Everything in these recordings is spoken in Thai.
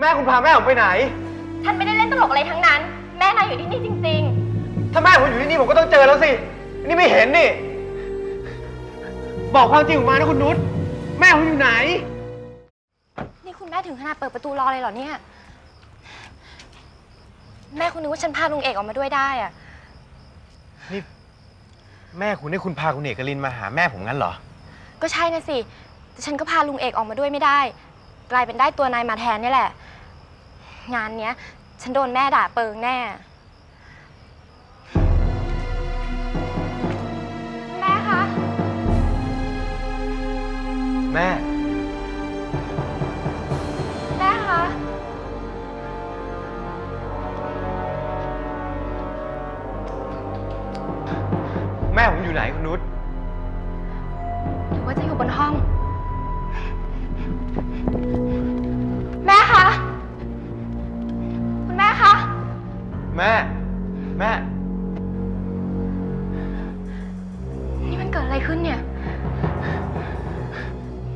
แม่คุณพาแม่ผมไปไหน ฉันไม่ได้เล่นตลกอะไรทั้งนั้น แม่นายอยู่ที่นี่จริง ถ้าแม่ผมอยู่ที่นี่ผมก็ต้องเจอแล้วสิ นี่ไม่เห็นนี่ บอกความจริงออกมานะคุณนุช แม่ผมอยู่ไหน ๆ นี่คุณแม่ถึงขนาดเปิดประตูรอเลยเหรอเนี่ย แม่คุณนึกว่าฉันพาลุงเอกออกมาด้วยได้อะนี่แม่คุณให้คุณพาคุณเอกลินมาหาแม่ผมงั้นเหรอ ก็ใช่นะสิแต่ฉันก็พาลุงเอกออกมาด้วยไม่ได้ กลายเป็นได้ตัวนายมาแทนนี่แหละ งานเนี้ย ฉันโดนแม่ด่าเปิงแน่ แม่คะ แม่ แม่คะ แม่ผมอยู่ไหนคุณนุชหรือว่าจะอยู่บนห้อง แม่ แม่ นี่มันเกิดอะไรขึ้นเนี่ย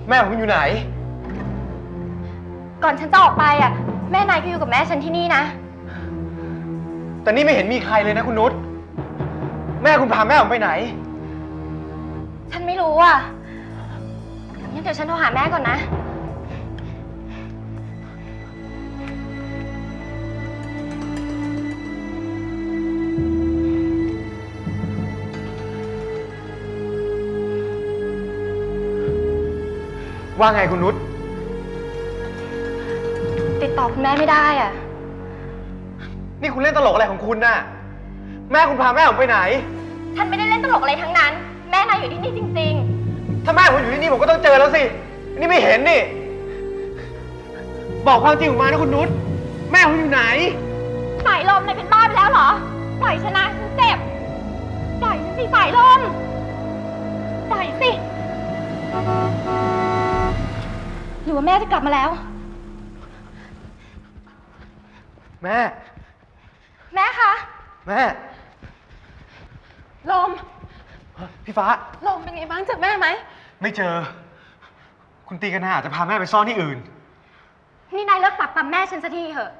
แม่ผมอยู่ไหน ก่อนฉันจะออกไปอะ แม่นายก็อยู่กับแม่ฉันที่นี่นะ แต่นี่ไม่เห็นมีใครเลยนะคุณนุช แม่คุณพาแม่ผมไปไหน ฉันไม่รู้อะงั้นเดี๋ยวฉันโทรหาแม่ก่อนนะ ว่าไงคุณนุช ติดต่อคุณแม่ไม่ได้อะ นี่คุณเล่นตลกอะไรของคุณน่ะ แม่คุณพาแม่ผมไปไหน ฉันไม่ได้เล่นตลกอะไรทั้งนั้น แม่นายอยู่ที่นี่จริงถ้าแม่ผมอยู่ที่นี่ผมก็ต้องเจอแล้วสิ นี่ไม่เห็นนี่ บอกความจริงออกมานะคุณนุช แม่ผมอยู่ไหนๆสายลมนายเป็นบ้าไปแล้วเหรอ ปล่อยฉันนะฉันเจ็บ ปล่อยฉันสิสายลม รือว่าแม่จะกลับมาแล้ว แม่ แม่คะ แม่ ลม พี่ฟ้า ลมเป็นไงบ้างเจอแม่ไหม ไม่เจอ คุณตีกันนาอาจจะพาแม่ไปซ่อนที่อื่น นี่นายเลิกปรับปรำแม่ฉันสักทีเถอะ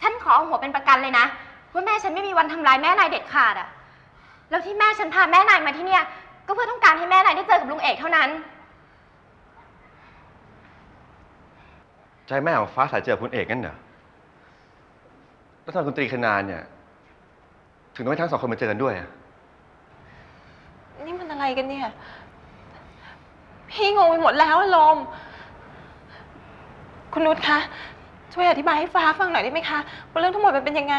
ฉันขอเอาหัวเป็นประกันเลยนะ ว่าแม่ฉันไม่มีวันทำร้ายแม่นายเด็ดขาดอะแล้วที่แม่ฉันพาแม่นายมาที่เนี่ย ก็เพื่อต้องการให้แม่นายได้เจอกับลุงเอกเท่านั้น ใช่แม่ของฟ้าสายเจอคุณเอกงั้นเหรอแล้วทำไมคุณตรีคณานเนี่ย ถึงต้องให้ทั้งสองคนมาเจอกันด้วยอะนี่มันอะไรกันเนี่ย พี่งงไปหมดแล้วอะลม คุณนุชคะ ช่วยอธิบายให้ฟ้าฟังหน่อยได้ไหมคะว่าเรื่องทั้งหมดมันเป็นยังไง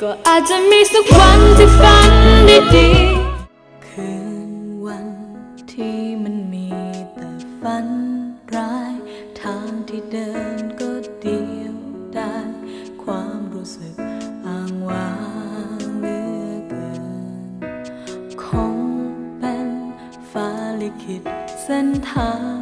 ก็อาจจะมีสักวันที่ฝันดีๆคืนวันที่มันมีแต่ ฝันร้าย ทางที่เดินก็เดียวดายความรู้สึกอ้างว้างเหลือเกิน คงเป็นฟ้าลิขิตเส้นทาง